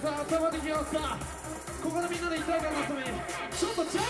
皆さん集まってきました。ここでみんなで痛い感のためちょっとチャ